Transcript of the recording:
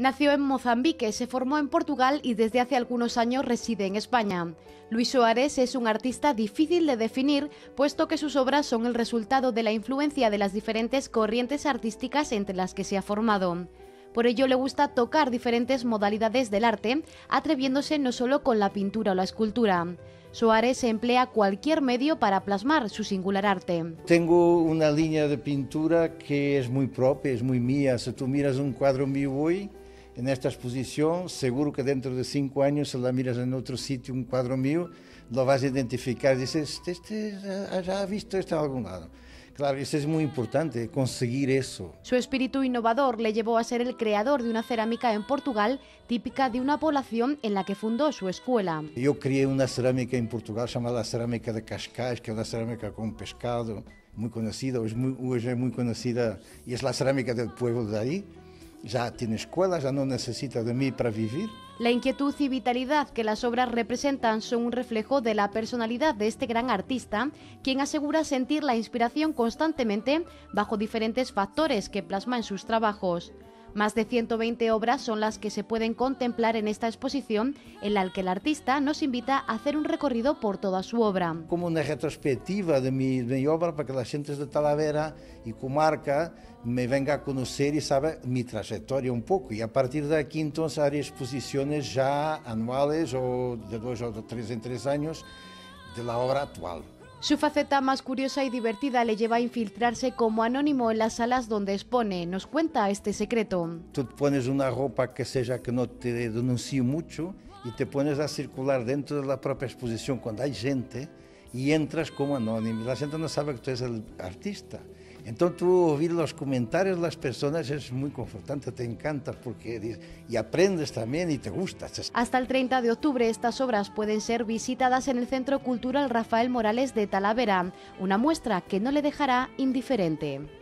Nació en Mozambique, se formó en Portugal y desde hace algunos años reside en España. Luis Suárez es un artista difícil de definir, puesto que sus obras son el resultado de la influencia de las diferentes corrientes artísticas entre las que se ha formado. Por ello le gusta tocar diferentes modalidades del arte, atreviéndose no solo con la pintura o la escultura. Suárez emplea cualquier medio para plasmar su singular arte. Tengo una línea de pintura que es muy propia, es muy mía. Si tú miras un cuadro mío hoy, en esta exposición, seguro que dentro de cinco años, si la miras en otro sitio, un cuadro mío, lo vas a identificar dices, este, ya ha visto esto en algún lado. Claro, eso es muy importante, conseguir eso. Su espíritu innovador le llevó a ser el creador de una cerámica en Portugal típica de una población en la que fundó su escuela. Yo creé una cerámica en Portugal llamada cerámica de Cascais, que es una cerámica con pescado, muy conocida, hoy es muy, hoy es muy conocida y es la cerámica del pueblo de ahí ya tiene escuela, ya no necesita de mí para vivir. La inquietud y vitalidad que las obras representan son un reflejo de la personalidad de este gran artista, quien asegura sentir la inspiración constantemente bajo diferentes factores que plasma en sus trabajos. Más de 120 obras son las que se pueden contemplar en esta exposición, en la que el artista nos invita a hacer un recorrido por toda su obra. Como una retrospectiva de mi, de mi obra para que la gente de Talavera y comarca me venga a conocer y sabe mi trayectoria un poco. Y a partir de aquí entonces haré exposiciones ya anuales o de dos o tres en tres años de la obra actual. Su faceta más curiosa y divertida le lleva a infiltrarse como anónimo en las salas donde expone. Nos cuenta este secreto. Tú pones una ropa que sea que no te denuncie mucho y te pones a circular dentro de la propia exposición cuando hay gente y entras como anónimo. La gente no sabe que tú eres el artista. Entonces tú oír los comentarios de las personas es muy confortante, te encanta porque y aprendes también y te gusta. Hasta el 30 de octubre estas obras pueden ser visitadas en el Centro Cultural Rafael Morales de Talavera, una muestra que no le dejará indiferente.